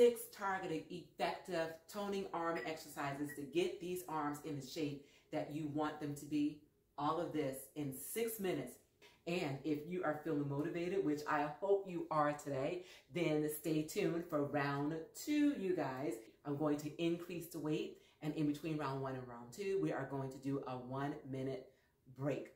six targeted, effective toning arm exercises to get these arms in the shape that you want them to be. All of this in six minutes. And if you are feeling motivated, which I hope you are today, then stay tuned for round two, you guys. I'm going to increase the weight. And in between round one and round two, we are going to do a one minute break.